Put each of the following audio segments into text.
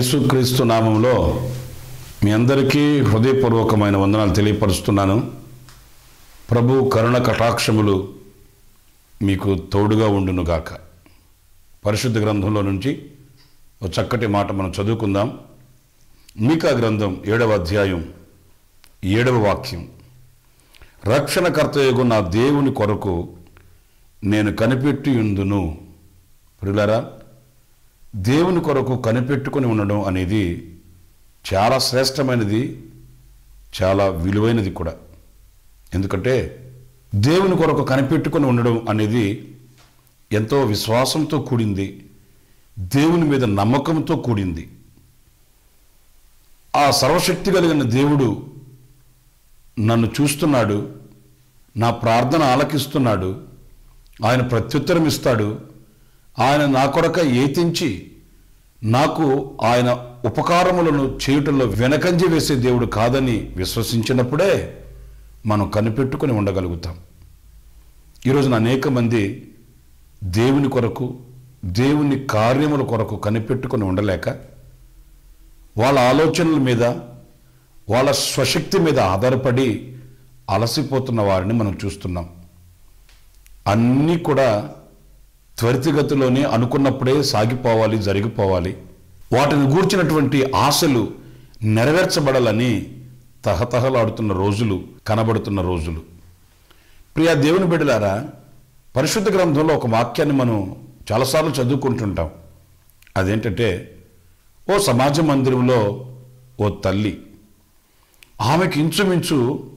యేసుక్రీస్తు నామంలో మీ అందరికీ హృదయపూర్వకమైన వందనాలు తెలియపరుస్తున్నాను. ప్రభు కరుణ కటాక్షములు మీకు తోడుగా ఉండునుగాక. పరిశుద్ధ గ్రంథంలో నుంచి ఒక చక్కటి మాట మనం చదువుకుందాం. మీకా గ్రంథం ఏడవ అధ్యాయం ఏడవ వాక్యం. రక్షణకర్తయగు నా దేవుని కొరకు నేను కనిపెట్టి ఉందును ప్రియులారా దేవుని కొరకు కనిపెట్టుకొని ఉండడం అనేది చాలా శ్రేష్టమైనది చాలా విలువైనది కూడా. ఎందుకంటే దేవుని కొరకు కనిపెట్టుకొని ఉండడం అనేది ఎంతో విశ్వాసంతో కూడింది దేవుని మీద నమ్మకంతో కూడింది. ఆ సర్వశక్తి కలిగిన దేవుడు నన్ను చూస్తున్నాడు నా ప్రార్థన ఆలకిస్తున్నాడు ఆయన ప్రత్యుత్తరం ఇస్తాడు ఆయన నా కొరక ఏతించి నాకు ఆయన ఉపకారములను చేయుటంలో వెనకంజ వేసే దేవుడు కాదని విశ్వసించినప్పుడే మనం కనిపెట్టుకొని ఉండగలుగుతాం. ఈరోజున అనేక మంది దేవుని కొరకు దేవుని కార్యముల కొరకు కనిపెట్టుకొని ఉండలేక వాళ్ళ ఆలోచనల మీద వాళ్ళ స్వశక్తి మీద ఆధారపడి అలసిపోతున్న వారిని మనం చూస్తున్నాం. అన్నీ కూడా త్వరితగతిలోనే అనుకున్నప్పుడే సాగిపోవాలి జరిగిపోవాలి. వాటిని గూర్చినటువంటి ఆశలు నెరవేర్చబడాలని తహతహలాడుతున్న రోజులు కనబడుతున్న రోజులు. ప్రియా దేవుని బిడ్డలారా పరిశుద్ధ గ్రంథంలో ఒక వాక్యాన్ని మనం చాలాసార్లు చదువుకుంటుంటాం. అదేంటంటే ఓ సమాజ మందిరంలో ఓ తల్లి ఆమెకి ఇంచుమించు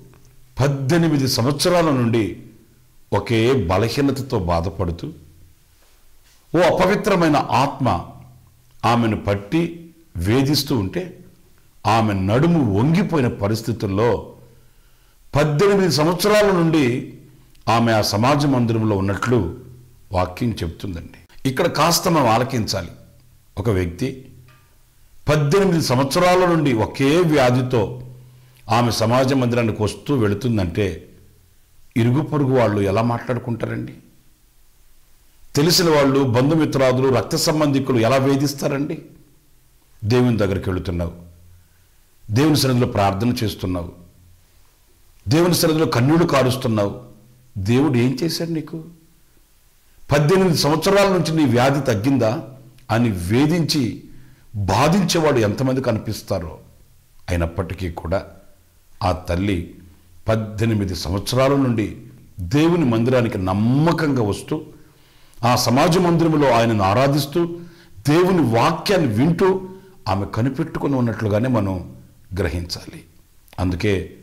పద్దెనిమిది సంవత్సరాల నుండి ఒకే బలహీనతతో బాధపడుతూ ఓ అపవిత్రమైన ఆత్మ ఆమెను పట్టి వేధిస్తూ ఉంటే ఆమె నడుము వంగిపోయిన పరిస్థితుల్లో పద్దెనిమిది సంవత్సరాల నుండి ఆమె ఆ సమాజ మందిరంలో ఉన్నట్లు వాక్యం చెప్తుందండి. ఇక్కడ కాస్త మనం ఆలకించాలి. ఒక వ్యక్తి పద్దెనిమిది సంవత్సరాల నుండి ఒకే వ్యాధితో ఆమె సమాజ మందిరానికి వస్తూ వెళుతుందంటే ఇరుగు పొరుగు వాళ్ళు ఎలా మాట్లాడుకుంటారండి? తెలిసిన వాళ్ళు బంధుమిత్రాదులు రక్త సంబంధికులు ఎలా వేధిస్తారండి? దేవుని దగ్గరికి వెళుతున్నావు. దేవుని సన్నిధిలో ప్రార్థన చేస్తున్నావు. దేవుని సన్నిధిలో కన్నీళ్ళు కారుస్తున్నావు. దేవుడు ఏం చేశాడు నీకు? పద్దెనిమిది సంవత్సరాల నుంచి నీ వ్యాధి తగ్గిందా? అని వేధించి బాధించేవాడు ఎంతమంది కనిపిస్తారో అయినప్పటికీ కూడా ఆ తల్లి పద్దెనిమిది సంవత్సరాల నుండి దేవుని మందిరానికి నమ్మకంగా వస్తూ ఆ సమాజ మందిరంలో ఆయనను ఆరాధిస్తూ దేవుని వాక్యాన్ని వింటూ ఆమె కనిపెట్టుకుని ఉన్నట్లుగానే మనం గ్రహించాలి. అందుకే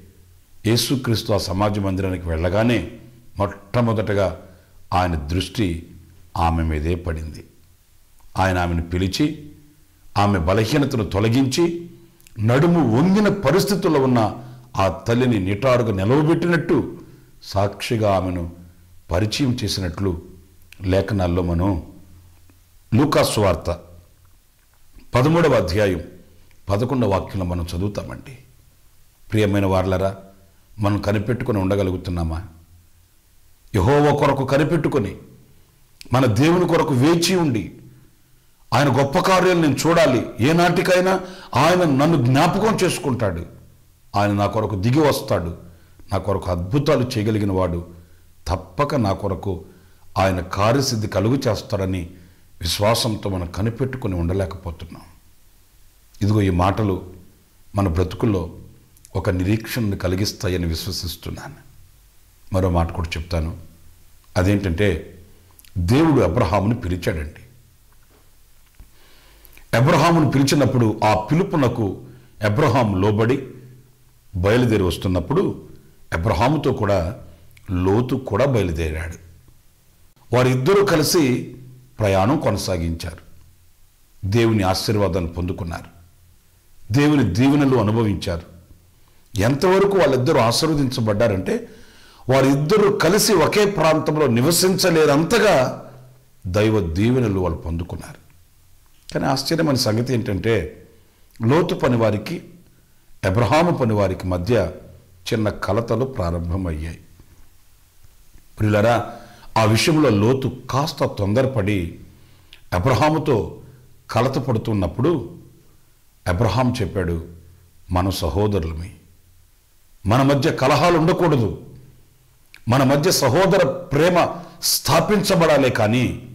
యేసుక్రీస్తు ఆ సమాజ మందిరానికి వెళ్ళగానే మొట్టమొదటగా ఆయన దృష్టి ఆమె మీదే పడింది. ఆయన ఆమెను పిలిచి ఆమె బలహీనతను తొలగించి నడుము వంగిన పరిస్థితుల్లో ఉన్న ఆ తల్లిని నిటారుగా నిలవబెట్టినట్టు సాక్షిగా ఆమెను పరిచయం చేసినట్లు లేఖనాల్లో మనం లూకాసు వార్త పదమూడవ అధ్యాయం పదకొండవ వాక్యంలో మనం చదువుతామండి. ప్రియమైన వార్లరా మనం కనిపెట్టుకుని ఉండగలుగుతున్నామా? యహోవ కొరకు కనిపెట్టుకొని మన దేవుని కొరకు వేచి ఉండి ఆయన గొప్ప కార్యాలు నేను చూడాలి. ఏ నాటికైనా ఆయన నన్ను జ్ఞాపకం చేసుకుంటాడు. ఆయన నా కొరకు దిగి వస్తాడు. నా కొరకు అద్భుతాలు చేయగలిగిన వాడు తప్పక నా కొరకు ఆయన కార్యసిద్ధి కలుగు చేస్తాడని విశ్వాసంతో మనం కనిపెట్టుకొని ఉండలేకపోతున్నాం. ఇదిగో ఈ మాటలు మన బ్రతుకుల్లో ఒక నిరీక్షణను కలిగిస్తాయని విశ్వసిస్తున్నాను. మరో మాట కూడా చెప్తాను. అదేంటంటే దేవుడు అబ్రహామును పిలిచాడండి. అబ్రహామును పిలిచినప్పుడు ఆ పిలుపునకు అబ్రహాం లోబడి బయలుదేరి వస్తున్నప్పుడు అబ్రహాముతో కూడా లోతు కూడా బయలుదేరాడు. వారిద్దరూ కలిసి ప్రయాణం కొనసాగించారు. దేవుని ఆశీర్వాదాన్ని పొందుకున్నారు. దేవుని దీవెనలు అనుభవించారు. ఎంతవరకు వాళ్ళిద్దరూ ఆశీర్వదించబడ్డారంటే వారిద్దరూ కలిసి ఒకే ప్రాంతంలో నివసించలేనంతగా దైవ దీవెనలు వాళ్ళు పొందుకున్నారు. కానీ ఆశ్చర్యమైన సంగతి ఏంటంటే లోతు పనివారికి అబ్రహాము పని వారికి మధ్య చిన్న కలతలు ప్రారంభమయ్యాయి. ప్రియులరా ఆ విషయంలో లోతు కాస్త తొందరపడి అబ్రహాముతో కలత పడుతున్నప్పుడు అబ్రహాం చెప్పాడు మన సహోదరులమి మన మధ్య కలహాలు ఉండకూడదు. మన మధ్య సహోదర ప్రేమ స్థాపించబడాలే కానీ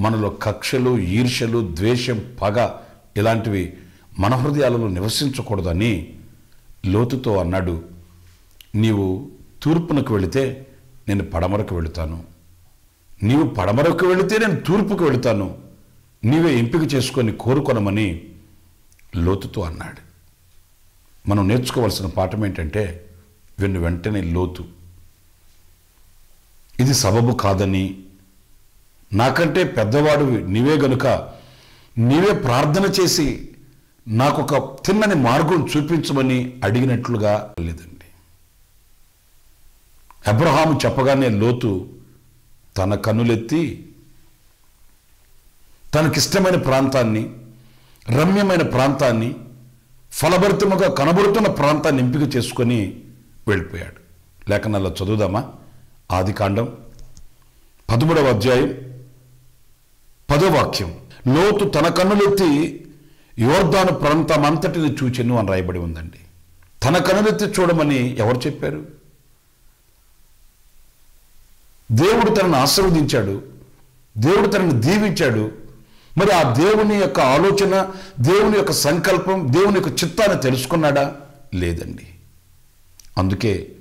మనలో కక్షలు ఈర్ష్యలు ద్వేషం పగ ఇలాంటివి మన హృదయాలలో నివసించకూడదని లోతుతో అన్నాడు. నీవు తూర్పునకు వెళితే నేను పడమరకు వెళుతాను. నీవు పడమరకు వెళితే నేను తూర్పుకు వెళుతాను. నీవే ఎంపిక చేసుకొని కోరుకొనమని లోతుతో అన్నాడు. మనం నేర్చుకోవాల్సిన పాఠం ఏంటంటే వెన్ను వెంటనే లోతు. ఇది సబబు కాదని నాకంటే పెద్దవాడు నీవే గనుక నీవే ప్రార్థన చేసి నాకు ఒక తిన్నని మార్గం చూపించమని అడిగినట్లుగా లేదండి. అబ్రహాము చెప్పగానే లోతు తన కన్నులెత్తి తనకిష్టమైన ప్రాంతాన్ని రమ్యమైన ప్రాంతాన్ని ఫలభరితముగా కనబడుతున్న ప్రాంతాన్ని ఎంపిక చేసుకొని వెళ్ళిపోయాడు. లేఖనాల్లో చదువుదామా? ఆది కాండం పదమూడవ అధ్యాయం పదో వాక్యం. లోతు తన కన్నులెత్తి యోద్దాన ప్రాంతం అంతటిని చూచెను అని రాయబడి ఉందండి. తన కన్నులెత్తి చూడమని ఎవరు చెప్పారు? దేవుడు తనను ఆశీర్వదించాడు. దేవుడు తనను దీవించాడు. మరి ఆ దేవుని యొక్క ఆలోచన దేవుని యొక్క సంకల్పం దేవుని యొక్క చిత్తాన్ని తెలుసుకున్నాడా? లేదండి. అందుకే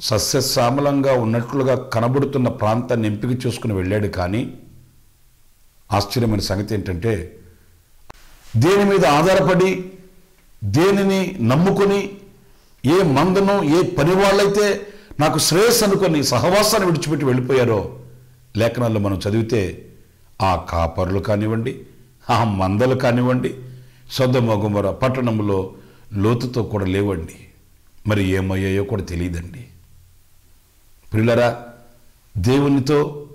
సస్యశ్యామలంగా ఉన్నట్లుగా కనబడుతున్న ప్రాంతాన్ని ఎంపిక చేసుకుని వెళ్ళాడు కానీ ఆశ్చర్యమైన సంగతి ఏంటంటే దేని మీద ఆధారపడి దేనిని నమ్ముకొని ఏ మందను ఏ పని వాళ్ళైతే నాకు శ్రేయస్సు అనుకొని సహవాసాన్ని విడిచిపెట్టి వెళ్ళిపోయారో లేఖనాల్లో మనం చదివితే ఆ కాపరులు కానివ్వండి ఆ మందలు కానివ్వండి సొద్దమగుమర పట్టణంలో లోతుతో కూడా లేవండి. మరి ఏమయ్యాయో కూడా తెలియదండి. పిల్లరా దేవునితో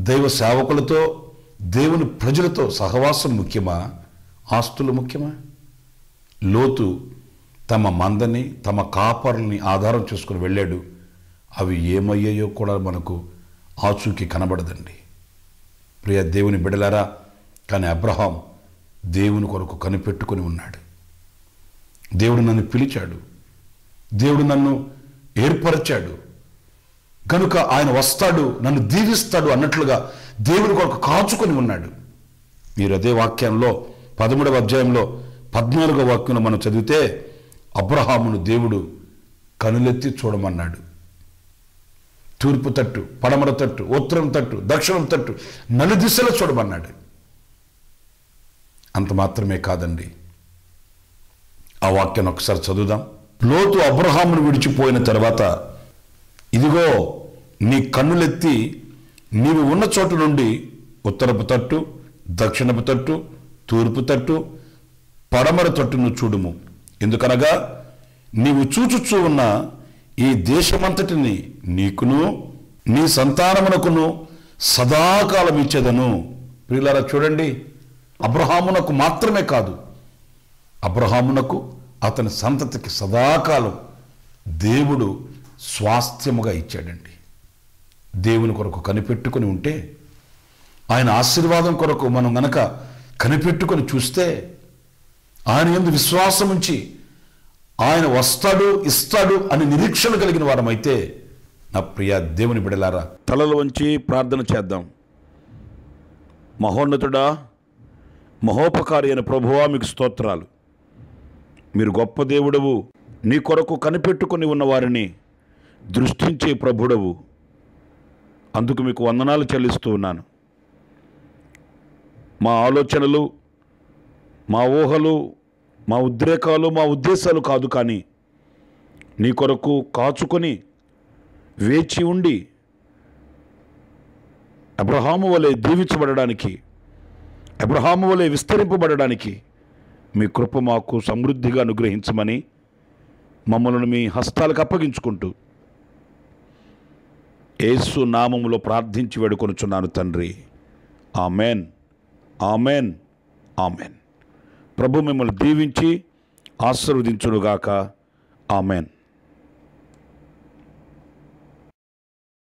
దైవ సేవకులతో దేవుని ప్రజలతో సహవాసం ముఖ్యమా? ఆస్తులు ముఖ్యమా? లోతు తమ మందని తమ కాపర్లని ఆధారం చేసుకుని వెళ్ళాడు. అవి ఏమయ్యాయో కూడా మనకు ఆచూకీ కనబడదండి. ప్రియ దేవుని బిడలారా కానీ అబ్రహాం దేవుని కొరకు కనిపెట్టుకుని ఉన్నాడు. దేవుడు నన్ను పిలిచాడు. దేవుడు నన్ను ఏర్పరిచాడు. కనుక ఆయన వస్తాడు నన్ను దీవిస్తాడు అన్నట్లుగా దేవుని కొరకు కాచుకొని ఉన్నాడు. మీరు అదే వాక్యంలో పదమూడవ అధ్యాయంలో పద్నాలుగో వాక్యంలో మనం చదివితే అబ్రహామును దేవుడు కనులెత్తి చూడమన్నాడు. తూర్పు తట్టు పడమర తట్టు ఉత్తరం తట్టు దక్షిణం తట్టు నలు దిశలో చూడమన్నాడు. అంత మాత్రమే కాదండి. ఆ వాక్యాన్ని ఒకసారి చదువుదాం. లోతు అబ్రహామును విడిచిపోయిన తర్వాత ఇదిగో నీ కన్నులెత్తి నీవు ఉన్న చోటు నుండి ఉత్తరపు తట్టు దక్షిణపు తట్టు తూర్పు తట్టు పడమర తట్టును చూడుము. ఎందుకనగా నీవు చూచుచూ ఉన్న ఈ దేశమంతటిని నీకును నీ సంతానమునకును సదాకాలం ఇచ్చేదను. ప్రియులారా చూడండి. అబ్రహామునకు మాత్రమే కాదు. అబ్రహామునకు అతని సంతతికి సదాకాలం దేవుడు స్వాస్థ్యముగా ఇచ్చాడండి. దేవుని కొరకు కనిపెట్టుకుని ఉంటే ఆయన ఆశీర్వాదం కొరకు మనం గనక కనిపెట్టుకొని చూస్తే ఆయన ఎందు విశ్వాసం ఉంచి ఆయన వస్తాడు ఇస్తాడు అని నిరీక్షణ కలిగిన వారమైతే నా ప్రియ దేవుని బిడలారా తలలు వంచి ప్రార్థన చేద్దాం. మహోన్నతుడా మహోపకారి అయిన ప్రభువా మీకు స్తోత్రాలు. మీరు గొప్ప దేవుడవు నీ కొరకు కనిపెట్టుకుని ఉన్న వారిని దృష్టించే ప్రభుడవు. అందుకు మీకు వందనాలు చెల్లిస్తూ ఉన్నాను. మా ఆలోచనలు మా ఊహలు మా ఉద్రేకాలు మా ఉద్దేశాలు కాదు కానీ నీ కొరకు కాచుకొని వేచి ఉండి అబ్రహాము వలె దీవించబడడానికి అబ్రహాము వలె విస్తరింపబడడానికి మీ కృప మాకు సమృద్ధిగా అనుగ్రహించమని మమ్మల్ని మీ హస్తాలకు అప్పగించుకుంటూ యేసు నామములో ప్రార్థించి వేడుకొనుచున్నాను తండ్రి. ఆమెన్. ఆమెన్. ఆమెన్. ప్రభు మిమ్మల్ని దీవించి ఆశీర్వదించుడుగాక ఆమెన్.